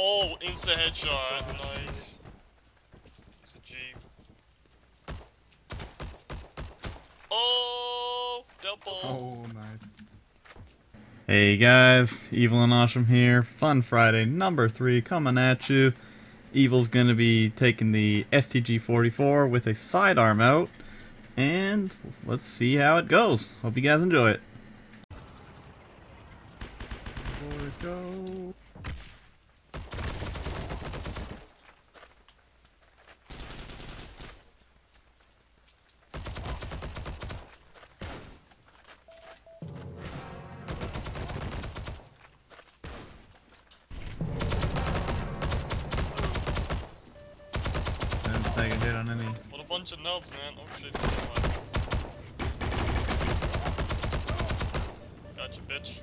Oh, insta headshot. Nice. It's a Jeep. Oh, double. Oh, nice. Hey guys, Evil and Awesome here. Fun Friday number three coming at you. Evil's gonna be taking the STG-44 with a sidearm out, and let's see how it goes. Hope you guys enjoy it. Boys go. On any. What a bunch of nubs, man. Oh shit. Gotcha, bitch.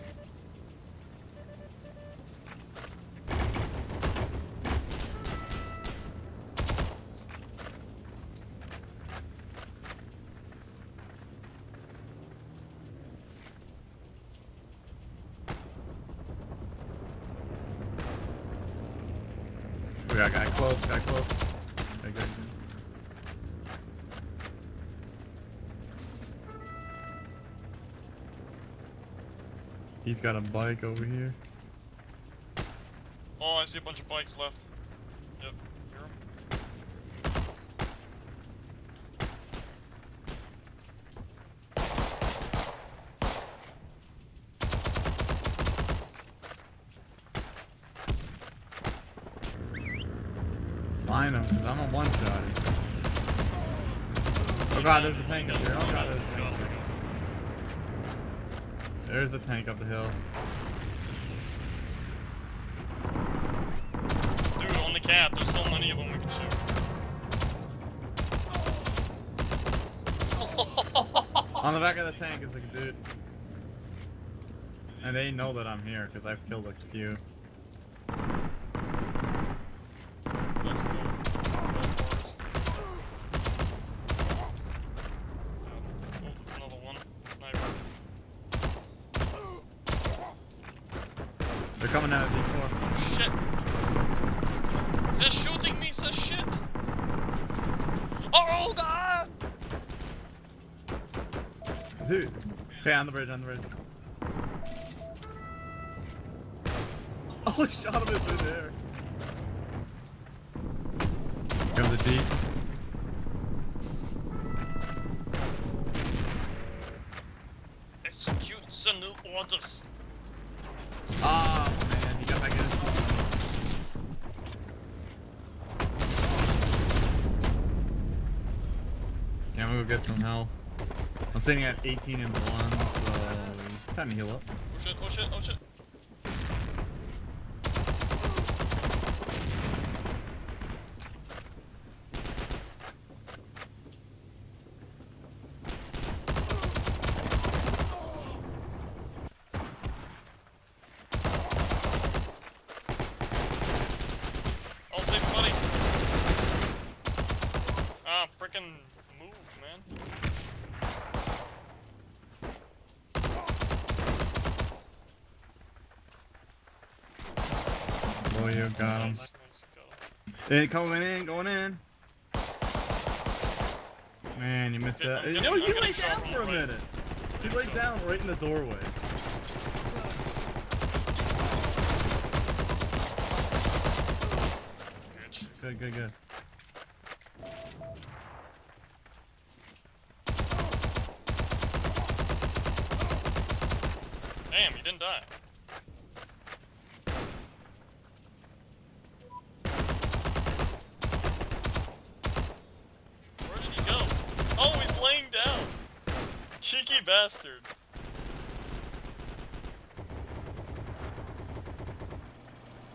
We got guy close, guy close. He's got a bike over here. Oh, I see a bunch of bikes left. Yep. Hear 'em. Find him, cause I'm a one shot. Oh god, there's a tank up here. Oh god, there's a tank. There's a tank up the hill. Dude, on the cap, there's so many of them we can shoot. On the back of the tank is a dude. And they know that I'm here because I've killed a few. Let's go. Go forest. Oh, there's another one. Sniper. They're coming out of D4. Shit! They're shooting me, so shit! Oh god! Dude. Okay, on the bridge, on the bridge. Oh, I shot him in midair. Comes the Jeep. Execute the new orders! Ah, man, he got back in. Yeah, I'm gonna go get some health. I'm sitting at 18 and 1, so time to heal up. Oh shit, oh shit, oh shit! I'll move, man. Oh, you coming in, going in. Man, you missed that. I'm I'm you getting laid down for a the right. minute. You laid down right in the doorway. Good, good, good. Damn, you didn't die. Where did he go? Oh, he's laying down. Cheeky bastard.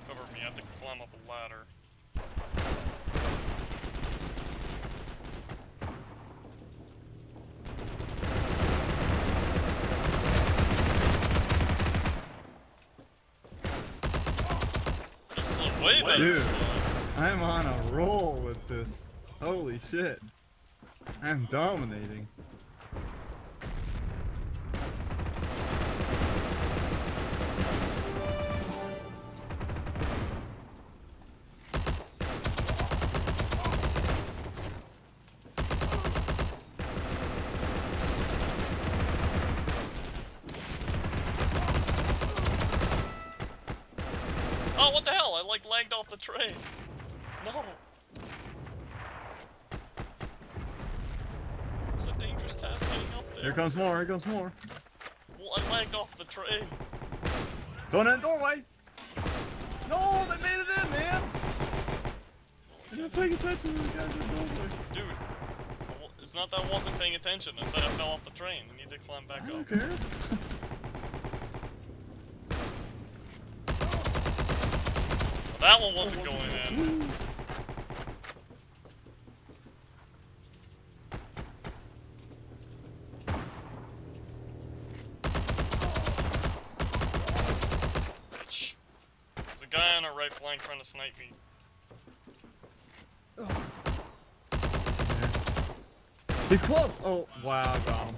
Cover me, I have to climb up a ladder. This is way better Dude. I'm on a roll with this. Holy shit. I'm dominating. Oh, what the hell? I like lagged off the train. No. It's a dangerous task getting up there. Here comes more, here comes more. Well, I lagged off the train. Going in the doorway. No, they made it in, man. I didn't pay attention to the guys in the doorway. Dude, it's not that I wasn't paying attention. I said I fell off the train. I need to climb back I up. don't care. That one wasn't going in. There's a guy on our right flank trying to snipe me. He's close. Oh, wow, got him.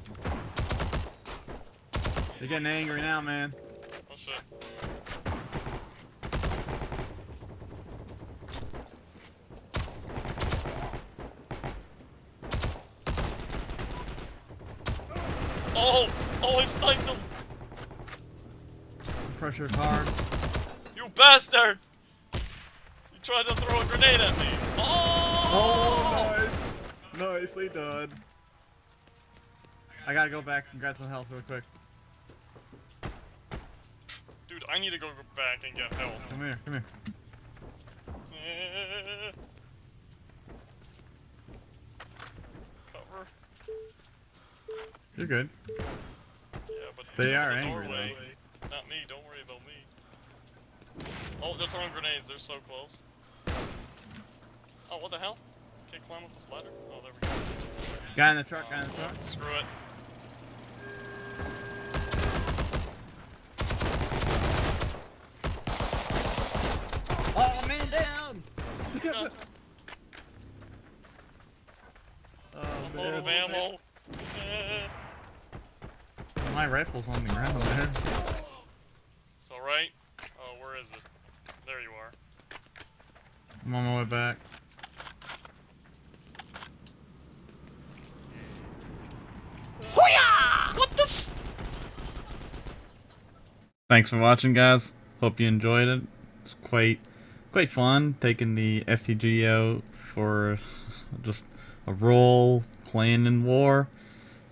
They're getting angry now, man. Oh shit. Oh! Oh, I sniped him! Pressure's hard. You bastard! You tried to throw a grenade at me! Oh! Oh, nice. Nicely done. I gotta go back and grab some health real quick. Dude, I need to go back and get help. Come here, come here. Eh. Cover. You're good. Yeah, but They are the angry, doorway. Not me. Don't worry about me. Oh, they're throwing grenades. They're so close. Oh, what the hell? Can't climb up this ladder. Oh, there we go. Guy in the truck, guy in the oh, truck. Screw it. Oh, man, down! Oh, I'm out of man. ammo. My rifle's on the ground over there. It's alright. Oh, where is it? There you are. I'm on my way back. What the Thanks for watching, guys. Hope you enjoyed it. It's quite, quite fun taking the STG out for just a role playing in war.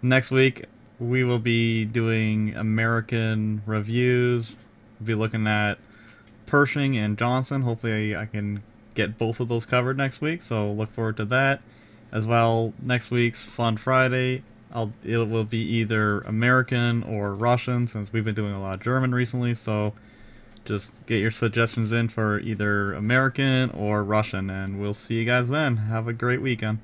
Next week we will be doing American reviews. We'll be looking at Pershing and Johnson. Hopefully, I can get both of those covered next week. So look forward to that. As well, next week's Fun Friday. I'll it will be either American or Russian since we've been doing a lot of German recently. So just get your suggestions in for either American or Russian, and we'll see you guys then. Have a great weekend.